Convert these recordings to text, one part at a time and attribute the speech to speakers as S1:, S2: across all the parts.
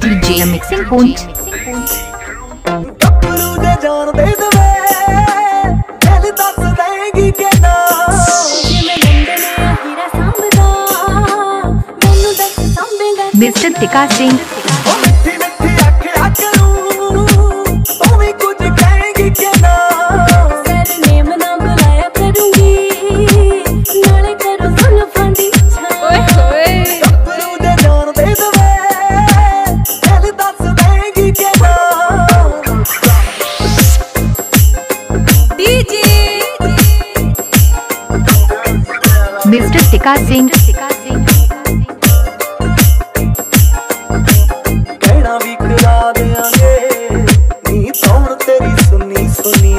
S1: DJ Mixing Point
S2: ਕੱਪਰੂ ਦੇ ਜਾਣਦੇ ਦਵੇ ਦਿਲ ਦੱਸ ਦੇਗੀ ਕਿ ਨਾ
S3: ਮਿਸਟਰ ਟਿਕਾ ਸਿੰਘ
S1: मिस्टर टिका सिंह
S2: कहना भी करा देंगे तेरी सुनी सुनी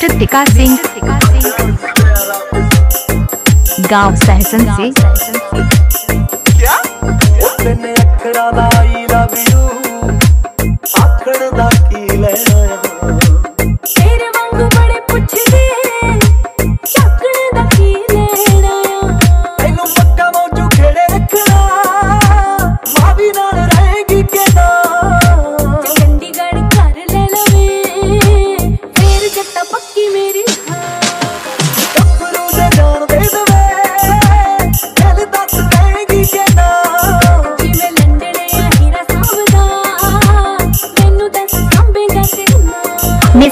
S1: कृतिका सिंह टिका सिंह। गाँव सहसन से। क्या?